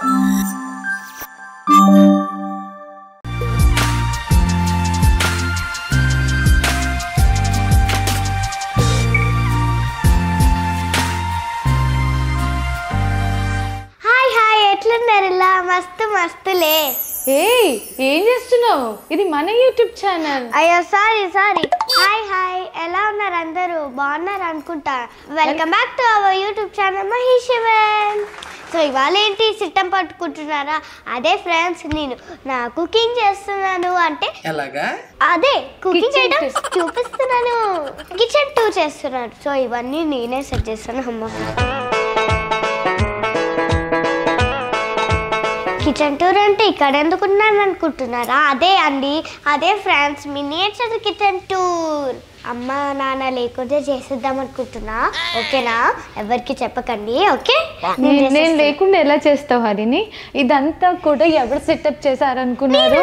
Hi ఇది మన YouTube channel అయ్యో సారీ సారీ హాయ్ హాయ్ ఎలా ఉన్నారు అందరూ? బాగున్నారు అనుకుంటా. Welcome back to our YouTube channel మహేశ్వన్ so ఇవాళ ఏంటి సిట్టం పట్టుకుంటున్నారా? అదే ఫ్రెండ్స్ నేను నా కుకింగ్ చేస్తున్నాను అంటే ఎలాగా? అదే కుకింగ్ ఐటమ్స్ చూపిస్తున్నాను. కిచెన్ టూర్ చేస్తున్నాను సో ఇవన్నీ నేనే సెట్ చేస్తాను అమ్మ. కిచెన్ టూర్ అంటే ఇక్కడ ఎందుకున్నాను అనుకుంటున్నారా? అదే అండి అదే ఫ్రాన్స్ మినియేచర్ కిచెన్ టూర్. అమ్మ నాన్న లేకుంటే చేసేద్దాం అనుకుంటున్నా. ఓకేనా? ఎవరికి చెప్పకండి ఓకే? నేను లేకుండా ఎలా చేస్తావు హరిని? ఇదంతా కూడా ఎవరు సెటప్ చేశారనుకున్నారు?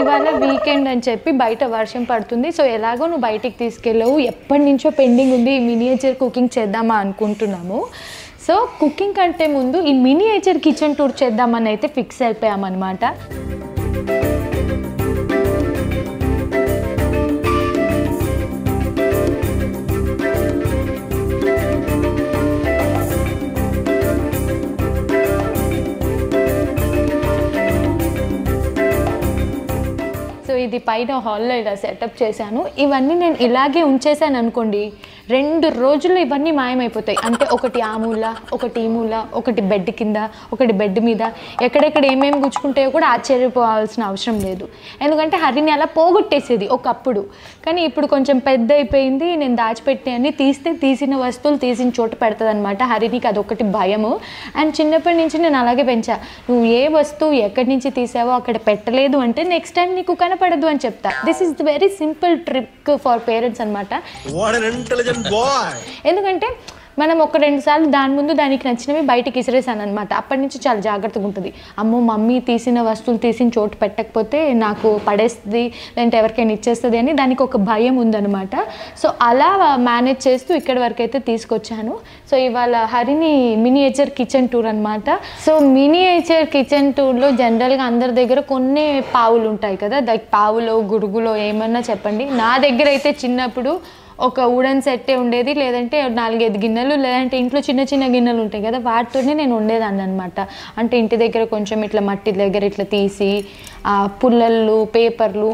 ఇవాళ వీకెండ్ అని చెప్పి బయట వర్షం పడుతుంది. సో ఎలాగో నువ్వు బయటికి తీసుకెళ్ళవు. ఎప్పటి నుంచో పెండింగ్ ఉంది ఈ మినియేచర్ కుకింగ్ చేద్దామా అనుకుంటున్నాము. సో కుకింగ్ కంటే ముందు ఈ మినియేచర్ కిచెన్ టూర్ చేద్దామని అయితే ఫిక్స్ అయిపోయామన్నమాట. సో ఇది పైన హాల్లో ఇలా సెటప్ చేశాను. ఇవన్నీ నేను ఇలాగే ఉంచేసాను అనుకోండి రెండు రోజులు ఇవన్నీ మాయమైపోతాయి. అంటే ఒకటి ఆ మూల ఒకటి ఈ మూల ఒకటి బెడ్ కింద ఒకటి బెడ్ మీద. ఎక్కడెక్కడ ఏమేమి గుచ్చుకుంటాయో కూడా ఆశ్చర్యపోవాల్సిన అవసరం లేదు. ఎందుకంటే హరిని అలా పోగొట్టేసేది ఒకప్పుడు. కానీ ఇప్పుడు కొంచెం పెద్ద అయిపోయింది నేను దాచిపెట్టి తీస్తే తీసిన వస్తువులు తీసిన చోట పెడుతుంది అనమాట హరినికి అదొకటి భయము. అండ్ చిన్నప్పటి నుంచి నేను అలాగే పెంచా. నువ్వు ఏ వస్తువు ఎక్కడి నుంచి తీసావో అక్కడ పెట్టలేదు అంటే నెక్స్ట్ టైం నీకు కనపడదు అని చెప్తా. This is the very simple trick for parents అనమాట ఎందుకంటే మనం ఒక రెండు సార్లు దాని ముందు దానికి నచ్చినవి బయటకి ఇసిరేసాను అనమాట అప్పటి నుంచి చాలా జాగ్రత్తగా ఉంటుంది. అమ్మో మమ్మీ తీసిన వస్తువులు తీసిన చోటు పెట్టకపోతే నాకు పడేస్తుంది లేదంటే ఎవరికైనా ఇచ్చేస్తుంది అని దానికి ఒక భయం ఉందనమాట సో అలా మేనేజ్ చేస్తూ ఇక్కడి వరకు అయితే తీసుకొచ్చాను. సో ఇవాళ హరిని మినియేచర్ కిచెన్ టూర్ అనమాట సో మినియేచర్ కిచెన్ టూర్లో జనరల్గా అందరి దగ్గర కొన్ని పావులు ఉంటాయి కదా. లైక్ పావులో గురుగులో ఏమన్నా చెప్పండి. నా దగ్గర అయితే చిన్నప్పుడు ఒక వుడన్ సెట్టే ఉండేది లేదంటే నాలుగైదు గిన్నెలు లేదంటే ఇంట్లో చిన్న చిన్న గిన్నెలు ఉంటాయి కదా వాటితోనే నేను ఉండేదాన్ని అనమాట అంటే ఇంటి దగ్గర కొంచెం ఇట్లా మట్టి దగ్గర ఇట్లా తీసి ఆ పుల్లలు పేపర్లు.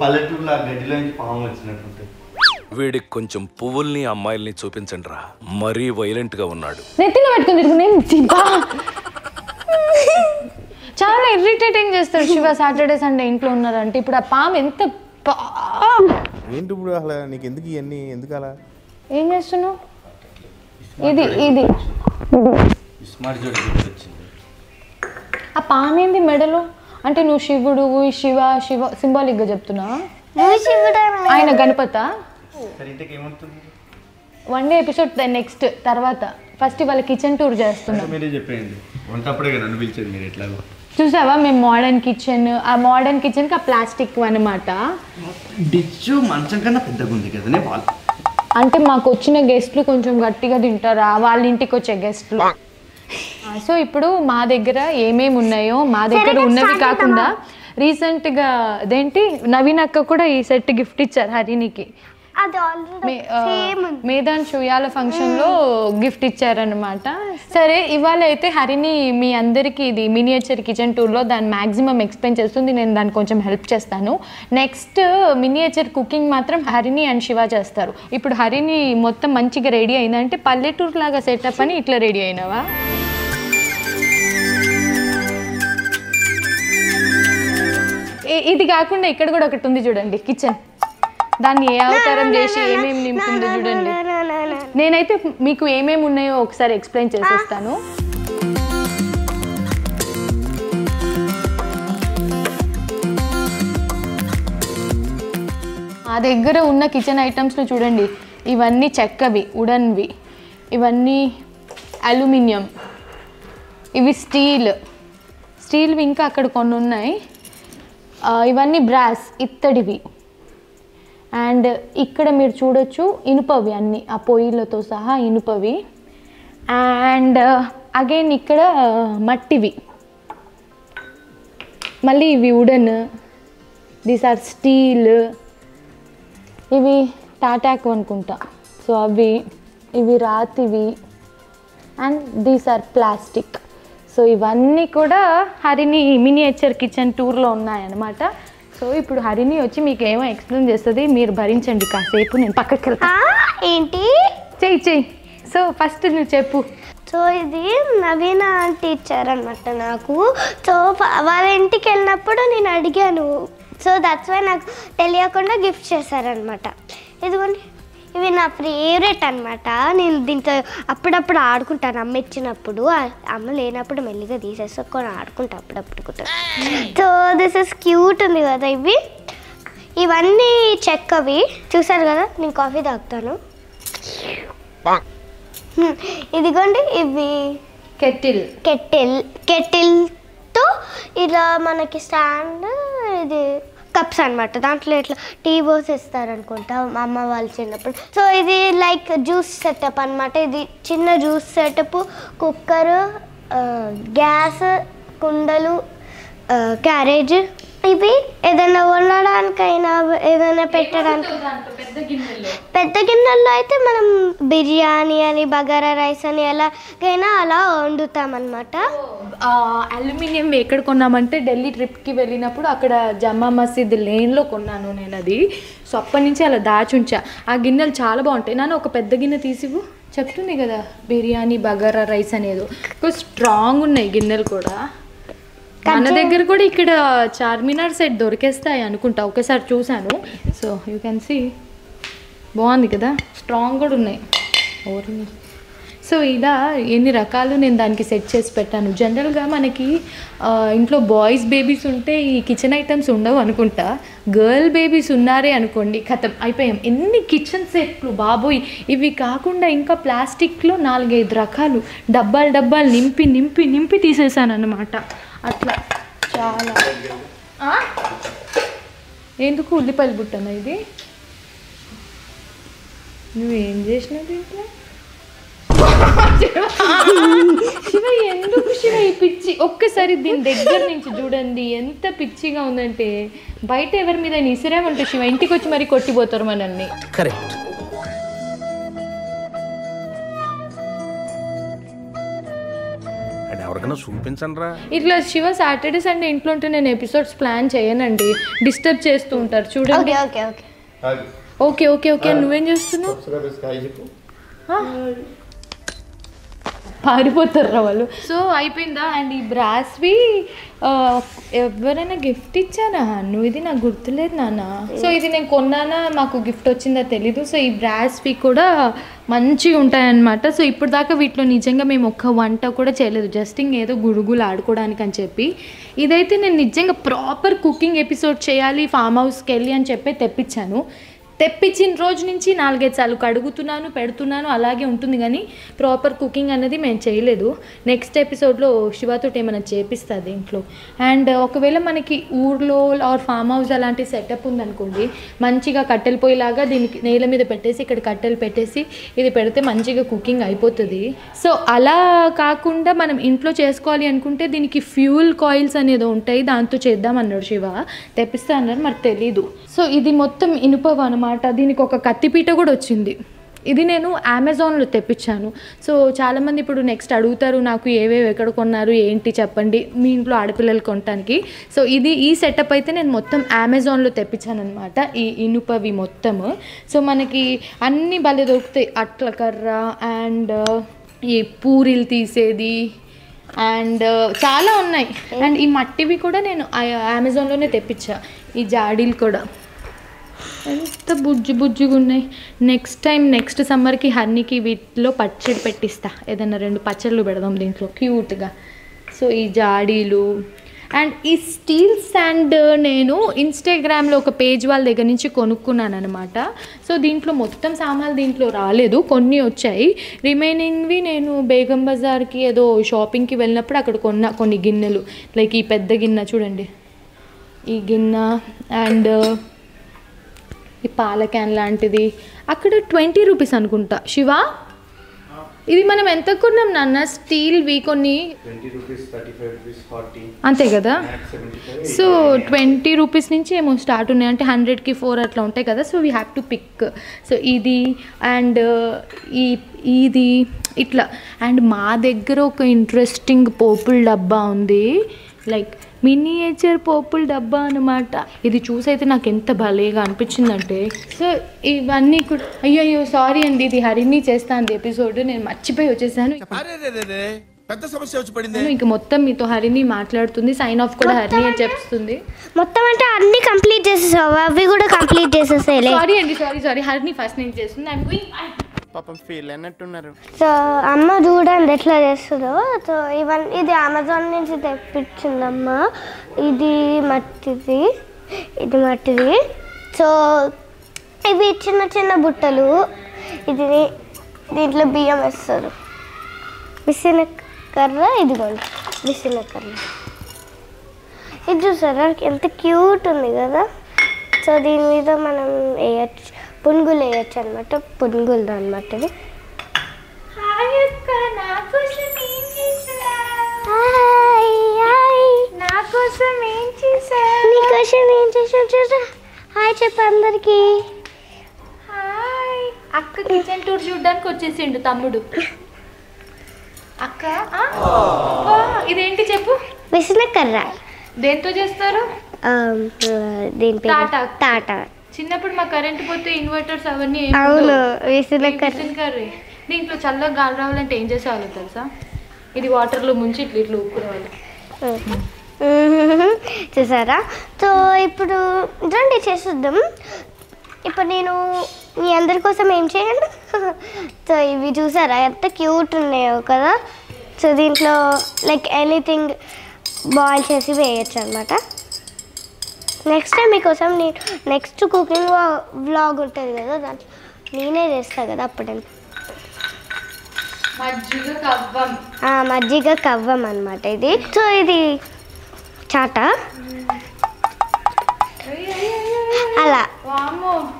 పల్లెటూరులో ఆ గడ్డిలో నుంచి పాము వచ్చినట్టుంటుంది వీడికి కొంచెం పువ్వుల్ని అమ్మాయిల్ని చూపించండి రా మరీ వైలెంట్గా ఉన్నాడు. నెత్తిన పెట్టుకుని తిరుగు నేను చాలా ఇరిటేటింగ్ చేస్తాడు శివ సాటర్డే సండే ఇంట్లో ఉన్నారంటే ఇప్పుడు ఆ పాము ఎంత పా- ఏంటి ఇప్పుడు అసలు నీకు ఎందుకు ఇవన్నీ? ఎందుకు అలా? ఏం చేస్తున్నావు? ఇది ఇది. స్మార్ట్ జోడి గుర్తొచ్చింది. ఆ పామేంది మెడలో? అంటే నువ్వు శివుడు ఈ శివ శివ సింబాలిక్గా చెప్తున్నావా నువ్వు శివుడేనా? ఆయన గణపత? వన్ డే ఎపిసోడ్ నెక్స్ట్ తర్వాత. ఫస్ట్ ఇవాళ కిచెన్ టూర్ చేస్తున్నాం. మీరే చెప్పేయండి. వంటప్పుడే కదా నన్ను పిలిచేది మీరు ఎట్లాగో. చూసావా మేము మోడర్న్ కిచెన్ ఆ మోడర్న్ కిచెన్కి ఆ ప్లాస్టిక్ అనమాట మంచం కన్నా పెద్దగా ఉంది కదనే వాళ్ళు అంటే మాకు వచ్చిన గెస్ట్లు కొంచెం గట్టిగా తింటారా? వాళ్ళ ఇంటికి వచ్చే గెస్ట్లు సో ఇప్పుడు మా దగ్గర ఏమేమి ఉన్నాయో మా దగ్గర ఉన్నవి కాకుండా రీసెంట్గా అదేంటి నవీన్ అక్క కూడా ఈ సెట్ గిఫ్ట్ ఇచ్చారు హరినికి అది ఆల్రెడీ మే- ఆ, సేమ్ మేదాన్ షుయాల ఫంక్షన్లో గిఫ్ట్ ఇచ్చారనమాట సరే ఇవాళ అయితే హరిని మీ అందరికీ ఇది మినియేచర్ కిచెన్ టూర్లో దాని మ్యాక్సిమం ఎక్స్ప్లెయిన్ చేస్తుంది. నేను దాన్ని కొంచెం హెల్ప్ చేస్తాను. నెక్స్ట్ మినియేచర్ కుకింగ్ మాత్రం హరిని అండ్ శివ చేస్తారు. ఇప్పుడు హరిని మొత్తం మంచిగా రెడీ అయిందంటే పల్లెటూరు లాగా సెటప్ అని ఇట్లా రెడీ అయినావా? ఇది కాకుండా ఇక్కడ కూడా ఒకటి ఉంది చూడండి కిచెన్. దాన్ని ఏ అవతారం చేసి ఏమేమి నింపుందో చూడండి. నేనైతే మీకు ఏమేమి ఉన్నాయో ఒకసారి ఎక్స్ప్లెయిన్ చేసేస్తాను. మా దగ్గర ఉన్న కిచెన్ ఐటమ్స్లో చూడండి. ఇవన్నీ చెక్కవి వుడన్వి ఇవన్నీ అల్యూమినియం ఇవి స్టీల్ స్టీల్వి ఇంకా అక్కడ కొన్ని ఉన్నాయి. ఇవన్నీ బ్రాస్ ఇత్తడివి. అండ్ ఇక్కడ మీరు చూడొచ్చు ఇనుపవి అన్నీ ఆ పొయ్యిలతో సహా ఇనుపవి. అండ్ uh, అగైన్ ఇక్కడ uh, మట్టివి. మళ్ళీ ఇవి ఉడన్ దీస్ ఆర్ స్టీల్ ఇవి టాటాక్ అనుకుంటా. సో అవి ఇవి రాతివి. And these are plastic so ఇవన్నీ కూడా హరిని మినియేచర్ కిచెన్ టూర్లో ఉన్నాయన్నమాట. సో ఇప్పుడు హరిని వచ్చి మీకు ఏమో ఎక్స్ప్లెయిన్ చేస్తుంది. మీరు భరించండి కాసేపు నేను పక్కకి వెళ్తా. ఏంటి? చెయ్యి చెయ్యి సో ఫస్ట్ నువ్వు చెప్పు. సో ఇది నవీన ఆంటీ ఇచ్చారనమాట నాకు. సో వాళ్ళ ఇంటికి వెళ్ళినప్పుడు నేను అడిగాను. సో దట్స్ వై నాకు తెలియకుండా గిఫ్ట్ చేశారనమాట ఇదిగోండి. ఇవి నా ఫేవరెట్ అనమాట నేను దీంతో అప్పుడప్పుడు ఆడుకుంటాను. అమ్మ ఇచ్చినప్పుడు అమ్మ లేనప్పుడు మెల్లిగా తీసేసుకొని ఆడుకుంటా అప్పుడప్పుడు కూడా. సో దిస్ ఇస్ క్యూట్ ఉంది కదా ఇవి. ఇవన్నీ చెక్కవి. చూసారు కదా? నేను కాఫీ తాగుతాను. ఇదిగోండి ఇవి. కెటిల్. కెటిల్. కెటిల్తో ఇలా మనకి స్టాండ్ ఇది కప్స్ అన్నమాట. దాంట్లో ఇట్లా టీ బోస్ ఇస్తారు అనుకుంటా మా అమ్మ వాళ్ళు చిన్నప్పుడు. సో ఇది లైక్ జ్యూస్ సెటప్ అన్నమాట. ఇది చిన్న జ్యూస్ సెటప్ కుక్కర్ గ్యాస్ కుండలు క్యారేజ్ ఇవి ఏదైనా వండడానికైనా ఏదైనా పెట్టడానికి పెద్ద గిన్నెల్లో. అయితే మనం బిర్యానీ అని బగారా రైస్ అని ఎలాగైనా అలా వండుతాం అనమాట అల్యూమినియం ఎక్కడ కొన్నామంటే ఢిల్లీ ట్రిప్కి వెళ్ళినప్పుడు అక్కడ జమ్మా మసీద్ లేన్లో కొన్నాను నేను అది. సో అప్పటి నుంచి అలా దాచుంచా ఆ గిన్నెలు చాలా బాగుంటాయి. నాన్న ఒక పెద్ద గిన్నె తీసివు చెప్తుంది కదా బిర్యానీ బగారా రైస్ అనేది. స్ట్రాంగ్ ఉన్నాయి గిన్నెలు కూడా. మన దగ్గర కూడా ఇక్కడ చార్మినార్ సెట్ దొరికేస్తాయి అనుకుంటా. ఒకసారి చూశాను. సో యూ కెన్ సీ బాగుంది కదా? స్ట్రాంగ్ కూడా ఉన్నాయి. ఓర్ని సో ఇలా ఎన్ని రకాలు నేను దానికి సెట్ చేసి పెట్టాను. జనరల్గా మనకి ఇంట్లో బాయ్స్ బేబీస్ ఉంటే ఈ కిచెన్ ఐటమ్స్ ఉండవు అనుకుంటా. గర్ల్ బేబీస్ ఉన్నారే అనుకోండి కథం అయిపోయాం. ఎన్ని కిచెన్ సెట్లు బాబోయ్! ఇవి కాకుండా ఇంకా ప్లాస్టిక్లో నాలుగైదు రకాలు డబ్బాలు డబ్బాలు నింపి నింపి నింపి తీసేసాను అనమాట అట్లా చాలా. ఎందుకు ఉల్లిపాయలు బుట్టనా ఇది? నువ్వేం చేసినావు దీంట్లో? శివ ఎందుకు శివ ఈ పిచ్చి? ఒక్కసారి దీని దగ్గర నుంచి చూడండి ఎంత పిచ్చిగా ఉందంటే బయట ఎవరి మీద ఇసిరామంటే శివ ఇంటికి వచ్చి మరీ కొట్టిపోతారు మనల్ని. కరెక్ట్ ఎవరికైనా ఇట్లా శివ సాటర్డే సండే ఇంట్లో ఉంటే నేను ఎపిసోడ్స్ ప్లాన్ చేయనండి. డిస్టర్బ్ చేస్తూ ఉంటారు చూడండి. Okay okay okay okay okay okay. నువ్వేం చేస్తున్నావు? పారిపోతారు వాళ్ళు. సో అయిపోయిందా? అండ్ ఈ బ్రాస్వి ఎవరైనా గిఫ్ట్ ఇచ్చానా? నువ్వు ఇది నాకు గుర్తులేదు నాన్న. సో ఇది నేను కొన్నానా? మాకు గిఫ్ట్ వచ్చిందా తెలీదు. సో ఈ బ్రాస్వి కూడా మంచిగా ఉంటాయన్నమాట. సో ఇప్పుడు దాకా వీటిలో నిజంగా మేము ఒక్క వంట కూడా చేయలేదు. జస్ట్ ఇంకేదో గురుగులు ఆడుకోవడానికి అని చెప్పి. ఇదైతే నేను నిజంగా ప్రాపర్ కుకింగ్ ఎపిసోడ్ చేయాలి ఫామ్ హౌస్కి వెళ్ళి అని చెప్పి తెప్పించాను. తెప్పించిన రోజు నుంచి నాలుగైదు సార్లు కడుగుతున్నాను పెడుతున్నాను అలాగే ఉంటుంది కానీ ప్రాపర్ కుకింగ్ అనేది మేము చేయలేదు. నెక్స్ట్ ఎపిసోడ్లో శివతోటి ఏమైనా చేపిస్తుంది ఇంట్లో అండ్ ఒకవేళ మనకి ఊర్లో ఆర్ ఫామ్ హౌస్ అలాంటి సెటప్ ఉందనుకోండి మంచిగా కట్టెల పోయేలాగా దీనికి నేల మీద పెట్టేసి ఇక్కడ కట్టెలు పెట్టేసి ఇది పెడితే మంచిగా కుకింగ్ అయిపోతుంది. సో అలా కాకుండా మనం ఇంట్లో చేసుకోవాలి అనుకుంటే దీనికి ఫ్యూల్ కాయిల్స్ అనేది ఉంటాయి దాంతో చేద్దాం అన్నాడు శివ. తెప్పిస్తా అన్నారు మరి తెలీదు. సో ఇది మొత్తం ఇనుపవ అనమాట దీనికి ఒక కత్తిపీట కూడా వచ్చింది. ఇది నేను అమెజాన్లో తెప్పించాను. సో చాలామంది ఇప్పుడు నెక్స్ట్ అడుగుతారు నాకు ఏవేవి ఎక్కడ కొన్నారు ఏంటి చెప్పండి? మీ ఇంట్లో ఆడపిల్లలు కొనడానికి సో ఇది ఈ సెటప్ అయితే నేను మొత్తం అమెజాన్లో తెప్పించాను అనమాట ఈ ఇనుపవి మొత్తము. సో మనకి అన్ని భలే దొరుకుతాయి. అట్ల కర్ర అండ్ ఈ పూరీలు తీసేది అండ్ చాలా ఉన్నాయి. అండ్ ఈ మట్టివి కూడా నేను అమెజాన్లోనే తెప్పించా. ఈ జాడీలు కూడా. ఎంత బుజ్జి బుజ్జిగా ఉన్నాయి. నెక్స్ట్ టైం నెక్స్ట్ సమ్మర్కి హన్నీకి వీటిలో పచ్చడి పెట్టిస్తా. ఏదైనా రెండు పచ్చళ్ళు పెడదాం దీంట్లో క్యూట్గా సో ఈ జాడీలు. అండ్ ఈ స్టీల్ స్టాండ్ నేను ఇన్స్టాగ్రామ్లో ఒక పేజ్ వాళ్ళ దగ్గర నుంచి కొనుక్కున్నాను అనమాట సో దీంట్లో మొత్తం సామాన్లు దీంట్లో రాలేదు. కొన్ని వచ్చాయి. రిమైనింగ్వి నేను బేగం బజార్కి ఏదో షాపింగ్కి వెళ్ళినప్పుడు అక్కడ కొన్న కొన్ని గిన్నెలు. లైక్ ఈ పెద్ద గిన్నె చూడండి. ఈ గిన్నె అండ్ ఈ పాల క్యాన్ లాంటిది. అక్కడ ట్వంటీ రూపీస్ అనుకుంటా. శివ? ఇది మనం ఎంత కొన్నాం నాన్న? స్టీల్వి కొన్ని. అంతే కదా? సో ట్వంటీ రూపీస్ నుంచి ఏమో స్టార్ట్ ఉన్నాయి. అంటే హండ్రెడ్కి ఫోర్ అట్లా ఉంటాయి కదా? So we have to pick so ఇది అండ్ ఈ ఇది ఇట్లా. అండ్ మా దగ్గర ఒక ఇంట్రెస్టింగ్ పోపుల్ డబ్బా ఉంది. లైక్ మినియేచర్ పోపుల్ డబ్బా అనమాట ఇది చూసైతే నాకు ఎంత భలేగా అనిపించిందంటే సో ఇవన్నీ కూడా అయ్యో అయ్యో సారీ అండి ఇది హరిని చేస్తాను ఎపిసోడ్. నేను మర్చిపోయి వచ్చేసాను. పెద్ద సమస్య వచ్చి పడింది. నేను ఇంక మొత్తం మీతో హరిని మాట్లాడుతుంది సైన్ ఆఫ్ కూడా హరిని అని చెప్తుంది. మొత్తం అంటే అన్ని కంప్లీట్ చేసేసావు అవి కూడా కంప్లీట్ చేసేసేలే సారీ అండి సారీ సారీ హరిని ఫస్ట్ నేను చేస్తుంది. ఐమ్ గోయింగ్ పాపం ఫీల్ అన్నట్టున్నారు సో అమ్మ చూడండి ఎట్లా చేస్తుందో. సో ఇవన్నీ ఇది అమెజాన్ నుంచి తెప్పించిందమ్మ. ఇది మట్టిది. ఇది మట్టిది. సో ఇవి చిన్న చిన్న బుట్టలు. ఇది దీంట్లో బియ్యం వేస్తారు. విసిన కర్ర ఇదిగోండి. విసిన కర్ర ఇది చూసారా? ఎంత క్యూట్ ఉంది కదా. సో దీని మీద మనం వేయచ్చు. పునుగులు వేయచ్చు అనమాట పునుగులు అనమాట ఇది నీకోసం ఏం చేసావు చూసా హాయ్. చెప్పు అందరికి. హాయ్. అక్క కిచెన్ టూర్ చూడడానికి వచ్చేసిండు తమ్ముడు. అక్క ఇదేంటి చెప్పు? విసిన కర్ర దేంతో చేస్తారు? టాటా. టాటా. చిన్నప్పుడు మా కరెంట్ పోతే ఇన్వర్టర్స్ అవన్నీ అవును. విసిన కర్రీ? దీంట్లో చల్లగా గాలి రావాలంటే ఏం చేసేవాళ్ళు తెలుసా? ఇది వాటర్లో ముంచి ఇట్లా ఇట్లా ఊపుకునేవాళ్ళు. చూసారా? సో ఇప్పుడు రండి చేసేద్దాం. ఇప్పుడు నేను మీ అందరి కోసం ఏం చేయండి సో ఇవి చూసారా? ఎంత క్యూట్ ఉన్నాయో కదా. సో దీంట్లో లైక్ ఎనీథింగ్ బాయిల్ చేసి వేయచ్చు అనమాట నెక్స్ట్ టైం మీకోసం నేను నెక్స్ట్ కుకింగ్ వ్లాగ్ ఉంటుంది కదా దాంట్లో నేనే చేస్తాను కదా అప్పుడు. మజ్జిగ కవ్వం. అనమాట ఇది. సో ఇది చాట? అలా.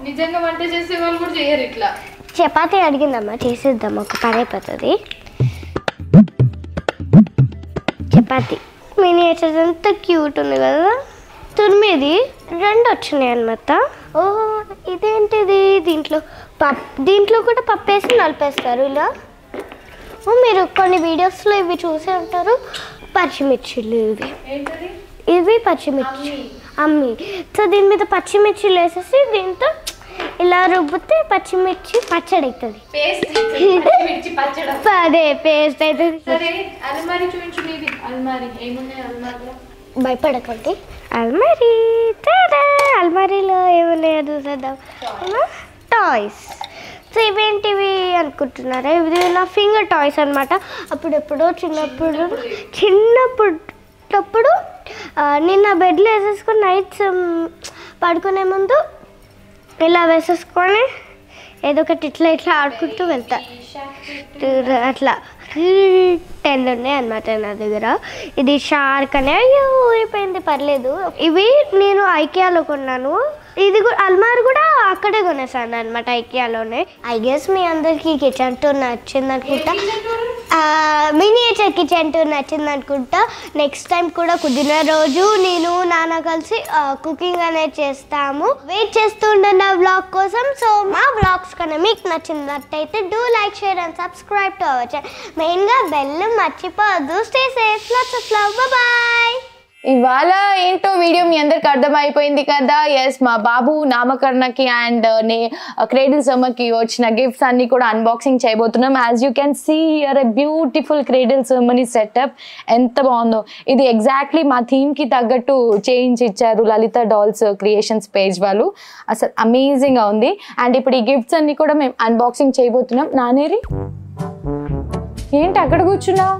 నిజంగా వంట చేసే వాళ్ళు కూడా చేయరు ఇట్లా. చపాతీ అడిగిందమ్మా చేసేద్దాం ఒక పని అయిపోతుంది. చపాతీ. మినియేచర్ ఎంత క్యూట్ ఉంది కదా. తురిమేది రెండు వచ్చినాయి అనమాట ఓ ఇదేంటిది? దీంట్లో పప్ దీంట్లో కూడా పప్పు వేసి నలిపేస్తారు ఇలా. ఓ మీరు కొన్ని వీడియోస్లో ఇవి చూసే ఉంటారు. పచ్చిమిర్చిలు ఇవి. ఇవి పచ్చిమిర్చి. అమ్మి. సో దీని మీద పచ్చిమిర్చిలు వేసేసి దీంతో ఇలా రుబ్బితే పచ్చిమిర్చి పచ్చడి అవుతుంది. అదే పేస్ట్ అవుతుంది. భయపడకండి. అల్మారీ టాడా అల్మారీలో ఏమున్నాయో చూసేద్దాం. టాయ్స్. సో ఇవేంటివి అనుకుంటున్నారా? ఇది నా ఫింగర్ టాయ్స్ అనమాట అప్పుడెప్పుడో చిన్నప్పుడు చిన్నప్పుడు ఆ, నిన్న బెడ్లో వేసేసుకొని నైట్స్ పడుకునే ముందు ఇలా వేసేసుకొని ఏదో ఒకటి ఇట్లా ఇట్లా ఆడుకుంటూ వెళ్తా. అట్లా. టెన్ ఉన్నాయి అనమాట నా దగ్గర. ఇది షార్క్ అనే. అయ్యో ఊరిపోయింది పర్లేదు. ఇవి నేను ఐకియాలో కొన్నాను. ఇది కూడా అల్మార్ కూడా అక్కడే కొనేసాను అనమాట ఐకియాలోనే. ఐ గెస్ మీ అందరికి కిచెన్ టూర్ నచ్చింది అనుకుంటా మినియేచర్ కిచెన్ టూర్ నచ్చింది అనుకుంటా నెక్స్ట్ టైం కూడా కుదిరిన రోజు నేను నాన్న కలిసి కుకింగ్ అనేది చేస్తాము. వెయిట్ చేస్తుండే ఉంటున్న బ్లాగ్ కోసం సో మా బ్లాగ్స్ కన్నా మీకు నచ్చినట్టయితే do like share and subscribe to our channel మెయిన్గా బెల్ మర్చిపోవద్దు స్టే సేఫ్ లవ్ బాయ్ ఇవాళ ఏంటో వీడియో మీ అందరికి అర్థమైపోయింది కదా. ఎస్ మా బాబు నామకరణకి అండ్ uh, నే uh, క్రేడిల్ సమ్మర్కి వచ్చిన గిఫ్ట్స్ అన్ని కూడా అన్బాక్సింగ్ చేయబోతున్నాం. As you can see here a beautiful cradle ceremony setup ఎంత బాగుందో. ఇది ఎగ్జాక్ట్లీ మా థీమ్కి తగ్గట్టు చేయించి ఇచ్చారు లలిత డాల్స్ క్రియేషన్స్ పేజ్ వాళ్ళు. అసలు అమేజింగ్గా ఉంది. అండ్ ఇప్పుడు ఈ గిఫ్ట్స్ అన్ని కూడా మేము అన్బాక్సింగ్ చేయబోతున్నాం. నానేరి? ఏంటి అక్కడ కూర్చున్నావు?